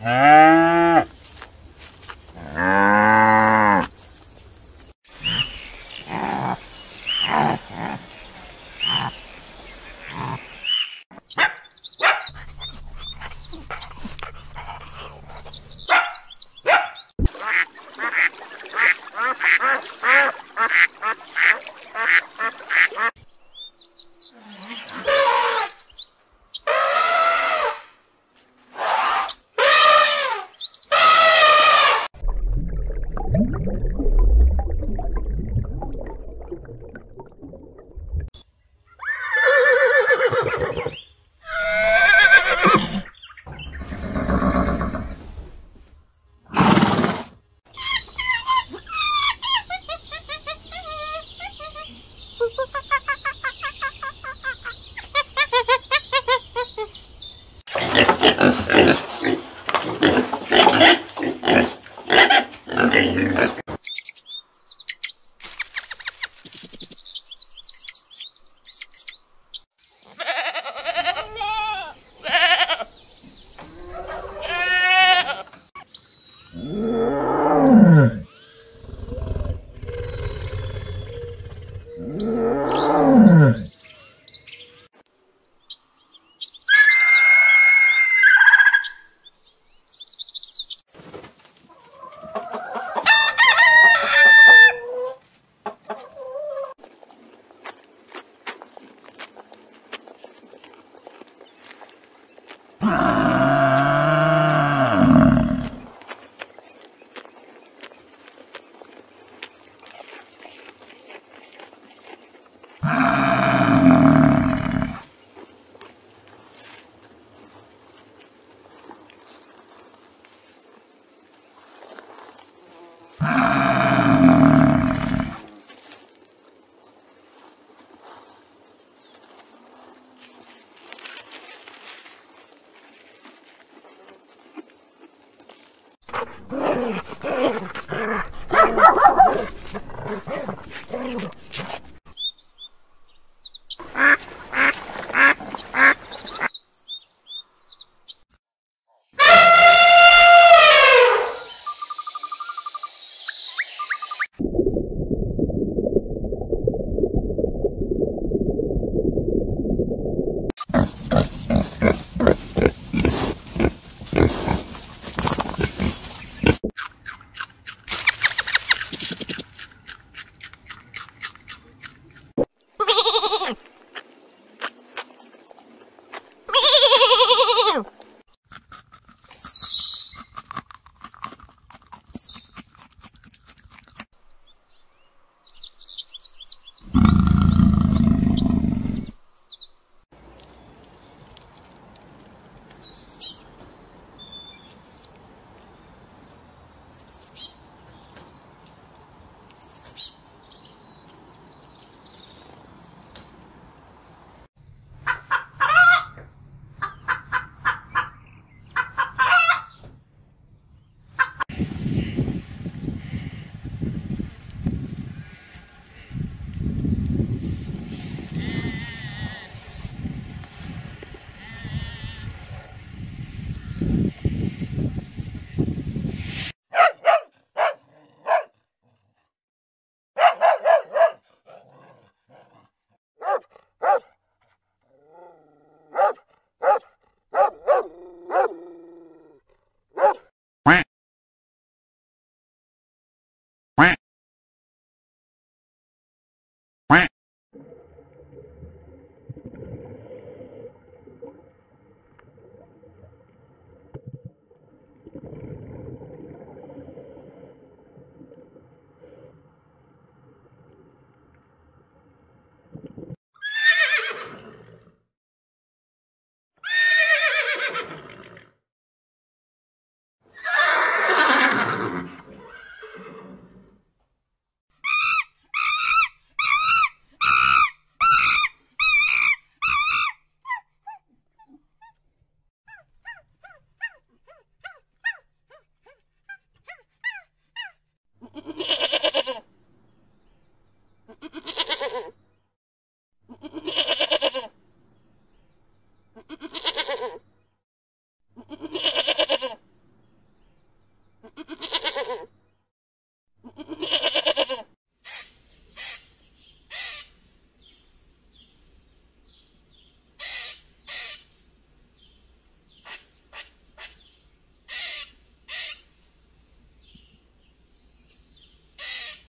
Ah. Oh, my God.